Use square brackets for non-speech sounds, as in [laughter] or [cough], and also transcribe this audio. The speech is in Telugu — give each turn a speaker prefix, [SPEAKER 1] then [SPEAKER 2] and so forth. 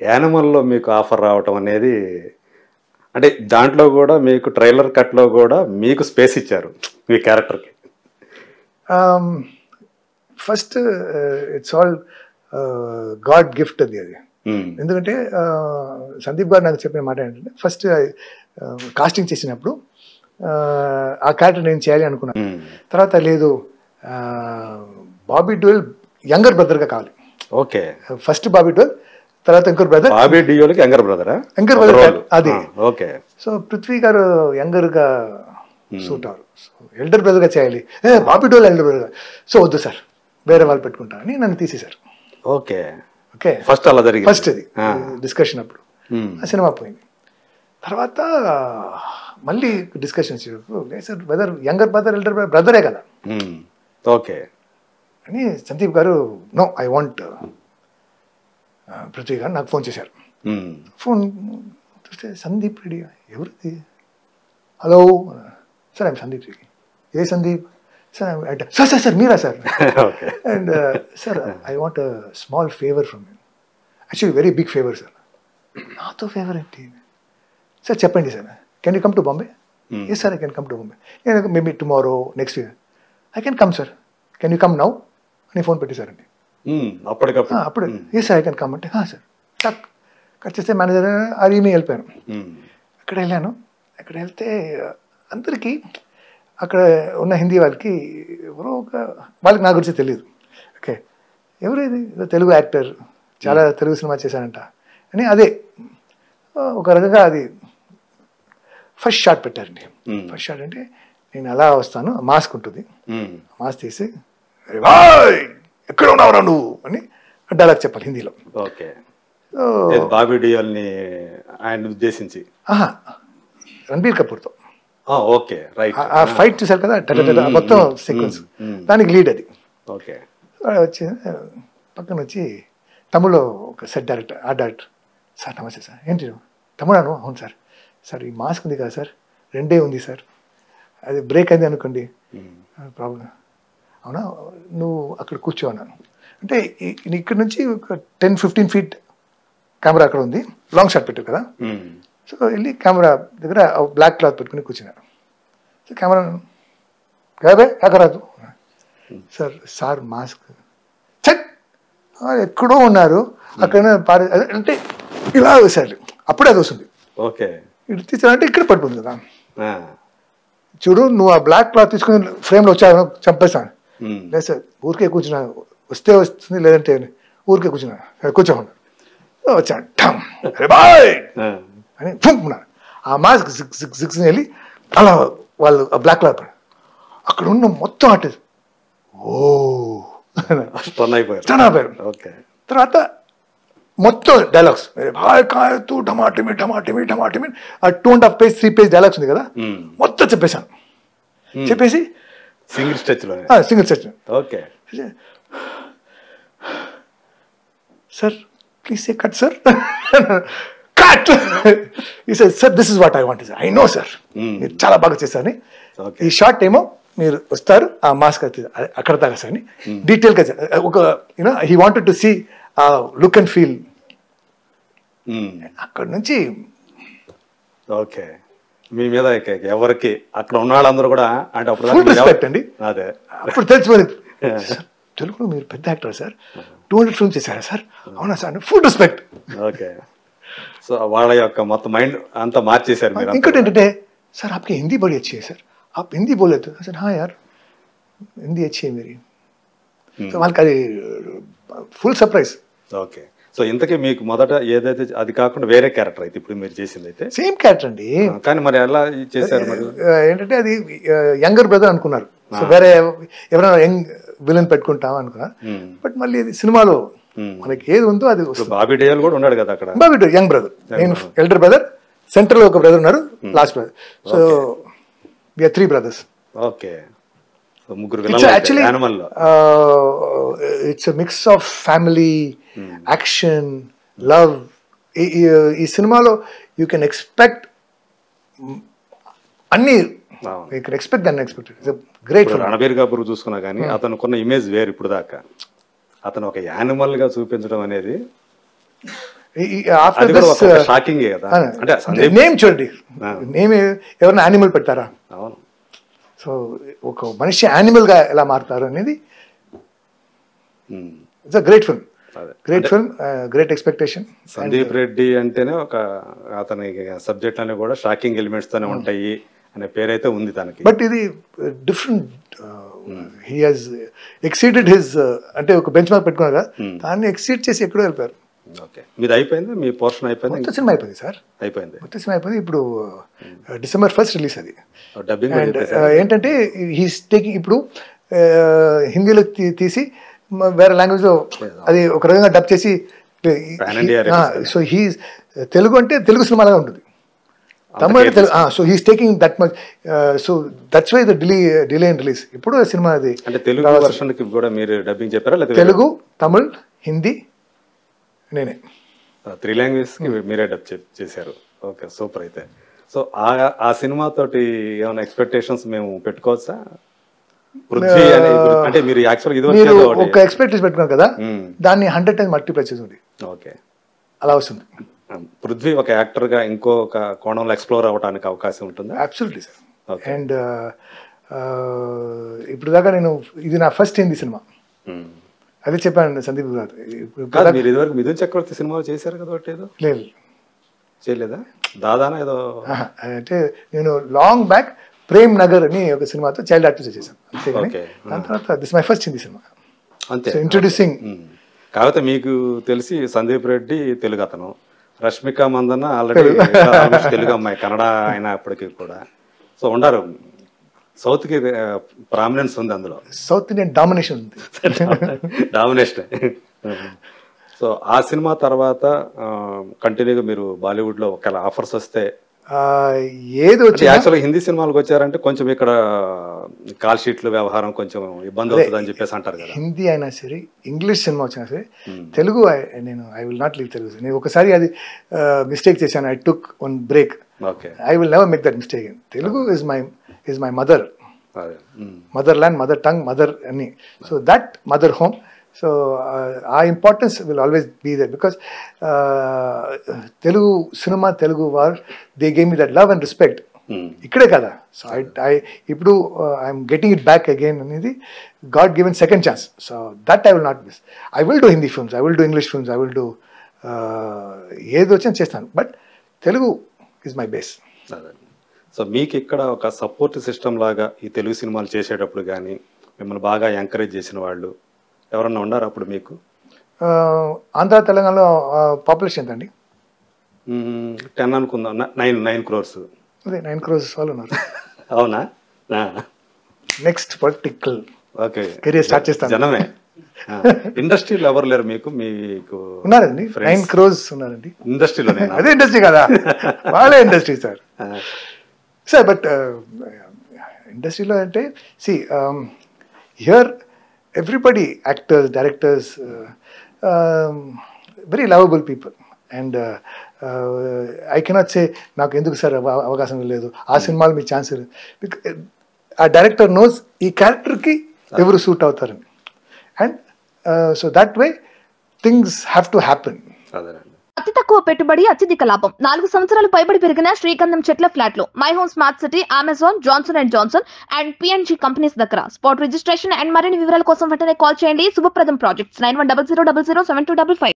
[SPEAKER 1] యానిమల్లో మీకు ఆఫర్ రావటం అనేది అంటే దాంట్లో కూడా మీకు ట్రైలర్ కట్లో కూడా మీకు స్పేస్ ఇచ్చారు మీ క్యారెక్టర్కి.
[SPEAKER 2] First it's all God gift అది అది. ఎందుకంటే ఆ, సందీప్ గారు నాకు చెప్పిన మాట ఏంటంటే ఫస్ట్ కాస్టింగ్ చేసినప్పుడు ఆ, ఆ క్యారెక్టర్ నేను చేయాలి అనుకున్నాను. తర్వాత లేదు బాబీ డోల్ యంగర్ బ్రదర్గా కావాలి.
[SPEAKER 1] ఓకే
[SPEAKER 2] ఫస్ట్ బాబీ డోల్ తర్వాత ఇంకొక బ్రదర్
[SPEAKER 1] బాబీ డియోలకి యంగర్ బ్రదరా
[SPEAKER 2] యంగర్ బ్రదర్ అది.
[SPEAKER 1] ఓకే.
[SPEAKER 2] సో పృథ్వీ గారు యంగర్గా సూట్ అవరు సో ఎల్డర్ బ్రదర్గా చేయాలి. ఏ Bobby Deol elder brother so వద్దు సార్. వేరే వాళ్ళు పెట్టుకుంటారని నన్ను తీసేశారు.
[SPEAKER 1] ఓకే.
[SPEAKER 2] ఓకే.
[SPEAKER 1] ఫస్ట్ అలా జరిగింది.
[SPEAKER 2] ఫస్ట్ అది. డిస్కషన్ అప్పుడు.
[SPEAKER 1] Hmm.
[SPEAKER 2] ఆ సినిమా పోయింది. తర్వాత మళ్ళీ డిస్కషన్స్ లేదు sir brother younger brother elder బ్రదరే కదా.
[SPEAKER 1] Hmm. ఓకే.
[SPEAKER 2] అని సందీప్ గారు నో ఐ వాంట్ పృథ్వీ గారు నాకు ఫోన్ చేశారు. ఫోన్ చూస్తే సందీప్ రెడ్డి ఎవరిది? Hello. Sir I'm Sandeep Reddy. A Sandeep? Sir sir sir sir Meera sir? [laughs] And sir I want small favour from you actually very big favour sir. నాతో ఫేవర్ ఏంటి? సార్ చెప్పండి sir. Can you come to Bombay yes sir I can come to Bombay నేను maybe tomorrow next week I can come sir can you come now అని ఫోన్ పెట్టేశారండి.
[SPEAKER 1] అప్పటికప్పుడు.
[SPEAKER 2] "Ah, అప్పుడు. ఏ సార్ ఐ కెన్ కమ్ అంటే సార్ టక్ కట్ చేస్తే మేనేజర్ అరీమి వెళ్ళిపోయాను. అక్కడ వెళ్ళాను. అక్కడ వెళ్తే అందరికీ అక్కడ ఉన్న హిందీ వాళ్ళకి ఎవరో ఒక వాళ్ళకి నా గురించి తెలియదు. ఓకే ఎవరు ఇది? తెలుగు యాక్టర్ చాలా తెలుగు సినిమా చేశానంట అని అదే ఒక రకంగా అది ఫస్ట్ షాట్ పెట్టారండి. ఫస్ట్ షాట్ అంటే నేను అలా వస్తాను మాస్క్ ఉంటుంది. మాస్క్ తీసి "అరే బాయ్! ఎక్కడ ఉన్నావురా నువ్వు అని డైలాగ్ చెప్పాలి హిందీలో.
[SPEAKER 1] ఓకే. బాబీ డియోల్ని ఆయన ఉద్దేశించి.
[SPEAKER 2] రణబీర్ కపూర్తో.
[SPEAKER 1] Okay right.
[SPEAKER 2] ఆ- ఫైట్ చూసారు కదా మొత్తం సీక్వెన్స్. దానికి లీడ్ అది.
[SPEAKER 1] ఓకే.
[SPEAKER 2] వచ్చి పక్కన వచ్చి తమిళ్ళో ఒక సెట్ డైరెక్టర్ ఆ డైరెక్టర్ సార్ నమస్తే సార్. ఏంటి? తమిళాను అవును సార్. సార్ ఈ మాస్క్ ఉంది కదా సార్. రెండే ఉంది సార్. అది బ్రేక్ అయింది అనుకోండి. ప్రాబ్లం అవునా? నువ్వు అక్కడ కూర్చో అన్నాను అంటే ఇక్కడ నుంచి ఒక టెన్ ఫిఫ్టీన్ ఫీట్ కెమెరా అక్కడ ఉంది. లాంగ్ షాట్ పెట్టారు కదా?
[SPEAKER 1] Hmm.
[SPEAKER 2] సో వెళ్ళి కెమెరా దగ్గర బ్లాక్ క్లాత్ పెట్టుకుని కూర్చున్నారు సో కెమెరా గాబే ఎక్కరాదు సార్ సార్ మాస్క్ చెక్ ఎక్కడో ఉన్నారు. అక్కడ పారి అదే అంటే ఇలా వేసారు అప్పుడే అది వస్తుంది.
[SPEAKER 1] ఓకే.
[SPEAKER 2] ఇటు తీసారంటే ఇక్కడ పడిపోతుంది కదా. చూడు నువ్వు ఆ బ్లాక్ క్లాత్ తీసుకుని ఫ్రేమ్లో వచ్చావు చంపేస్తాను
[SPEAKER 1] Hmm.
[SPEAKER 2] లేదు సార్ ఊరికే కూర్చున్నా. వస్తే వస్తుంది లేదంటే ఊరికే కూర్చున్నా. కూర్చోకుండా వచ్చాను. అని ఫుంకున్నాను ఆ మాస్క్ సిక్స్ సిక్స్ సిక్స్ వెళ్ళి అలా వాళ్ళు ఆ బ్లాక్ క్లాత్ అక్కడ. ఉన్న మొత్తం అటు ఓ.
[SPEAKER 1] స్టన్ అయిపోయారు.
[SPEAKER 2] స్టన్ అయిపోయారు.
[SPEAKER 1] ఓకే.
[SPEAKER 2] తర్వాత మొత్తం డైలాగ్స్. భాయ్ కాయ తూ టమాటమి టమాటమి టమాటమి ఆ two and half page three page dialogues ఉంది కదా?
[SPEAKER 1] Hmm.
[SPEAKER 2] మొత్తం చెప్పేశాను. చెప్పేసి
[SPEAKER 1] single స్టెచ్లో
[SPEAKER 2] single section
[SPEAKER 1] okay.
[SPEAKER 2] Sir please say cut sir cut ఈ sir sir this is what I want I know sir
[SPEAKER 1] Hmm.
[SPEAKER 2] మీరు చాలా బాగా చేశారని. ఈ షార్ట్ ఏమో మీరు వస్తారు ఆ మాస్క్ అక్కడ దాకా సార్ అని. డీటెయిల్గా ఒక you know he wanted to see ఆ లుక్ అండ్ ఫీల్
[SPEAKER 1] Hmm.
[SPEAKER 2] అక్కడ నుంచి
[SPEAKER 1] ఓకే మీ మీద ఎవరికి అక్కడ ఉన్న వాళ్ళందరూ కూడా అంటే అప్పుడు
[SPEAKER 2] అండి.
[SPEAKER 1] అదే.
[SPEAKER 2] అప్పుడు తెలిసిపోయింది. [laughs] తెలుగులో మీరు పెద్ద actor sir. Two hundred films చేశారా సార్? అవునా sir? Full respect
[SPEAKER 1] okay. So వాళ్ళ యొక్క మొత్తం మైండ్ అంతా మార్చేశారు
[SPEAKER 2] ఇంకోటి ఏంటంటే సార్ ఆపకి హిందీ బడి వచ్చి సార్ ఆప్ హిందీ బోలేదు సార్ హా యార్ హిందీ వచ్చి మీరు. Hmm. వాళ్ళకి అది uh, full surprise
[SPEAKER 1] okay. So ఇంతకీ మీకు మొదట ఏదైతే అది కాకుండా వేరే క్యారెక్టర్ అయితే ఇప్పుడు మీరు చేసింది అయితే
[SPEAKER 2] సేమ్ క్యారెక్టర్ అండి.
[SPEAKER 1] కానీ మరి ఎలా చేశారు మరి?
[SPEAKER 2] ఏంటంటే అది యంగర్ బ్రదర్ అనుకున్నారు. సో వేరే ఎవరైనా యంగ్ విలన్ పెట్టుకుంటాం అనుకున్నారు
[SPEAKER 1] Hmm.
[SPEAKER 2] బట్ మళ్ళీ అది సినిమాలో. మనకి ఏది ఉందో అది
[SPEAKER 1] బాబీ డేయల్ కూడా ఉన్నాడు కదా అక్కడ.
[SPEAKER 2] Bobby young brother. నేను ఎల్డర్ బ్రదర్ సెంటర్లో ఒక బ్రదర్ ఉన్నారు last brother so we are three brothers
[SPEAKER 1] okay. ముగ్గురు
[SPEAKER 2] it's mix of family action love ఈ సినిమాలో యూ కెన్ ఎక్స్పెక్ట్ అన్ని.
[SPEAKER 1] అవును.
[SPEAKER 2] You can expect unexpected great
[SPEAKER 1] Ranbir Kapoor చూసుకున్నా కానీ అతనుకున్న ఇమేజ్ వేరు ఇప్పుడు దాకా. అతను ఒక యానిమల్గా చూపించడం అనేది
[SPEAKER 2] నేమ్ చూడండి. నేమ్ ఎవరైనా యానిమల్ పెడతారా?
[SPEAKER 1] అవును.
[SPEAKER 2] సో ఒక మనిషి యానిమల్గా ఎలా మారుతారు అనేది. It's a great film great film great expectation
[SPEAKER 1] Sandeep Reddy అంటేనే ఒక అతని సబ్జెక్ట్ అన్ని కూడా షాకింగ్ ఎలిమెంట్స్ తోనే ఉంటాయి అనే పేరైతే ఉంది తనకి.
[SPEAKER 2] బట్ ఇది different he has exceeded his అంటే ఒక బెంచ్ మార్క్ పెట్టుకున్నారు కదా దాన్ని ఎక్సీడ్ చేసి ఎక్కడో వెళ్ళిపోయారు.
[SPEAKER 1] ఓకే. మీది అయిపోయింది? మీ పోర్షన్ అయిపోయింది?
[SPEAKER 2] మొత్తం సినిమా అయిపోయింది సార్.
[SPEAKER 1] అయిపోయింది.
[SPEAKER 2] మొత్తం సినిమా అయిపోయింది. ఇప్పుడు డిసెంబర్ ఫస్ట్ రిలీజ్ అది.
[SPEAKER 1] డబ్బింగ్
[SPEAKER 2] అండ్ ఏంటంటే హీస్ టేకింగ్ ఇప్పుడు హిందీలో తీసి వేరే లాంగ్వేజ్లో అది ఒక రకంగా డబ్ చేసి. సో హీ తెలుగు అంటే తెలుగు సినిమాలాగా ఉంటుంది. Tamil Telugu so he's taking that much so that's why the delay delay and release. ఇప్పుడు సినిమా అది
[SPEAKER 1] అంటే తెలుగు కూడా మీరు డబ్బింగ్ చెప్పారా?
[SPEAKER 2] తెలుగు తమిళ్ హిందీ నేనే.
[SPEAKER 1] త్రీ లాంగ్వేజ్కి మీరే డబ్ చేశారు. ఓకే సూపర్ అయితే. సో ఆ ఆ సినిమా తోటి ఏమైనా ఎక్స్పెక్టేషన్స్ మేము పెట్టుకోవచ్చా? అంటే మీరు యాక్చువల్ ఇది
[SPEAKER 2] ఒక ఎక్స్పెక్టేషన్ పెట్టుకున్నారు కదా. దాన్ని హండ్రెడ్ టైమ్స్ మల్టిప్లై చేసింది.
[SPEAKER 1] ఓకే.
[SPEAKER 2] అలా వస్తుంది.
[SPEAKER 1] పృథ్వీ ఒక యాక్టర్గా ఇంకొక కోణంలో ఎక్స్ప్లోర్ అవ్వడానికి అవకాశం ఉంటుందా?
[SPEAKER 2] Absolutely sir. అండ్ ఇప్పుడు దాకా నేను ఇది నా ఫస్ట్ హిందీ సినిమా. అదే చెప్పాను సందీప్ గారు.
[SPEAKER 1] మీరు ఇదివరకు మిథున్ చక్రవర్తి సినిమాలు చేశారు కదా ఒకటి ఏదో?
[SPEAKER 2] లేదు.
[SPEAKER 1] చేయలేదా? దాదానా ఏదో.
[SPEAKER 2] అంటే నేను లాంగ్ బ్యాక్ ప్రేమ్ నగర్ అని ఒక సినిమాతో చైల్డ్ ఆర్టిస్ట్ చేశాను. అంతేగాని. దాని తర్వాత దిస్ మై ఫస్ట్ హిందీ సినిమా.
[SPEAKER 1] అంతే.
[SPEAKER 2] ఇంట్రొడ్యూసింగ్.
[SPEAKER 1] కాకపోతే మీకు తెలిసి సందీప్ రెడ్డి తెలుగు అతను. రష్మిక మందన్న ఆల్రెడీ తెలుగు. అమ్మాయి. కన్నడ అయినప్పటికీ కూడా. సో ఉండారు. సౌత్కి ప్రామినెన్స్ ఉంది అందులో.
[SPEAKER 2] సౌత్ ఇండియన్ డామినేషన్ ఉంది. [laughs]
[SPEAKER 1] డామినేషన్. సో ఆ సినిమా తర్వాత కంటిన్యూగా మీరు బాలీవుడ్లో ఒకవేళ ఆఫర్స్ వస్తే
[SPEAKER 2] ఏది వచ్చినా
[SPEAKER 1] యాక్చువల్గా హిందీ సినిమాలకు వచ్చారంటే కొంచెం ఇక్కడ కాల్ షీట్లు వ్యవహారం కొంచెం ఇబ్బంది అవుతుంది అని చెప్పేసి అంటారు కదా.
[SPEAKER 2] హిందీ అయినా సరే ఇంగ్లీష్ సినిమా వచ్చినా సరే తెలుగు I- నేను I will not leave Telugu. నేను ఒకసారి అది మిస్టేక్ చేశాను. I took one break I will never make that mistake Telugu is my is my mother. Mother land mother tongue mother అని so that mother home so ఆ importance will always be there because Telugu cinema Telugu war they gave me that love and respect. ఇక్కడే కదా. సో ఐ ఐ ఇప్పుడు I'm getting it back again అనేది God given second chance so that I will not miss I will do Hindi films I will do English films I will do ఏది వచ్చినా చేస్తాను. But Telugu is my base
[SPEAKER 1] so మీకు ఇక్కడ ఒక సపోర్ట్ సిస్టమ్ లాగా ఈ తెలుగు సినిమాలు చేసేటప్పుడు కానీ మిమ్మల్ని బాగా ఎంకరేజ్ చేసిన వాళ్ళు ఎవరన్నా ఉన్నారా అప్పుడు మీకు?
[SPEAKER 2] ఆంధ్ర తెలంగాణలో పాపులేషన్ ఎంత అండి?
[SPEAKER 1] టెన్ అనుకుందాం. నైన్ నైన్ క్రోర్స్
[SPEAKER 2] అదే నైన్ క్రోర్స్ వాళ్ళు ఉన్నారు. [laughs]
[SPEAKER 1] అవునా?
[SPEAKER 2] Next political
[SPEAKER 1] okay
[SPEAKER 2] Career start చేస్తాను.
[SPEAKER 1] జనమే. ఇండస్ట్రీలో ఎవరు లేరు మీకు మీకు
[SPEAKER 2] ఉన్నారండి. నైన్ క్రోర్స్ ఉన్నారండి.
[SPEAKER 1] ఇండస్ట్రీలోనే [laughs]
[SPEAKER 2] అదే ఇండస్ట్రీ కదా. వాళ్ళే ఇండస్ట్రీ సార్ సార్ బట్ ఇండస్ట్రీలో అంటే see here everybody actors directors very lovable people and I cannot say నాకు ఎందుకు సార్ అవ- అవకాశం లేదు. ఆ సినిమాలు మీ ఛాన్స్ లేదు. Bec- ఆ డైరెక్టర్ నోస్ ఈ క్యారెక్టర్కి ఎవరు సూట్ అవుతారని. And so that way things have to happen
[SPEAKER 3] అతి తక్కువ పెట్టుబడి అత్యధిక లాభం. నాలుగు సంవత్సరాలు పైబడి పెరిగిన శ్రీగంధం చెట్ల ఫ్లాట్లు. My home smart city Amazon Johnson and Johnson and PNG companies దగ్గర. స్పాట్ రిజిస్ట్రేషన్ అండ్ మరిన్ని వివరాల కోసం వెంటనే కాల్ చేయండి. Shubhapradam projects nine one double zero double zero seven two double five.